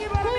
Thank you, brother.